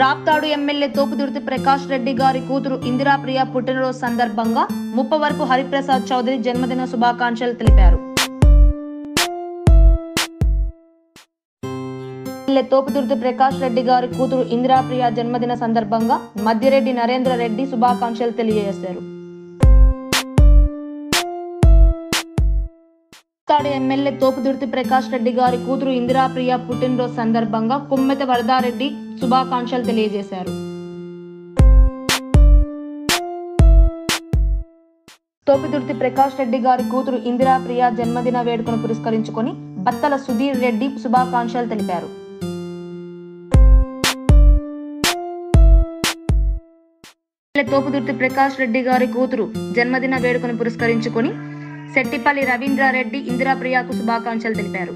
Raptadu MLA Topudurthi Prakash Reddy గారి కూతురు ఇందిరాప్రియ పుట్టినరోజు సందర్భంగా ముప్పవరపు హరిప్రసాద్ చౌదరి జన్మదిన శుభాకాంక్షలు తెలిపారు. తోపుదుర్తి ప్రకాష్ రెడ్డి గారి కూతురు ఇందిరాప్రియ జన్మదిన సందర్భంగా మద్దిరెడ్డి నరేంద్ర రెడ్డి శుభాకాంక్షలు తెలియజేశారు. తాడు ఎమ్మెల్యే తోపుదుర్తి ప్రకాష్ రెడ్డి గారి కూతురు ఇందిరాప్రియ పుట్టినరోజు సందర్భంగా కుమ్మెత వరదారెడ్డి శుభాకాంక్షలు తెలియజేశారు. తోపిదుర్తి ప్రకాష్ రెడ్డి గారి కూతురు ఇందిరాప్రియ జన్మదిన వేడుకను పురస్కరించుకొని బత్తల సుధీర్ రెడ్డి శుభాకాంక్షలు తెలిపారు. తోపుదుర్తి ప్రకాష్ రెడ్డి గారి కూతురు జన్మదిన వేడుకను పురస్కరించుకొని శెట్టిపల్లి రవీంద్రారెడ్డి ఇందిరాప్రియకు శుభాకాంక్షలు తెలిపారు.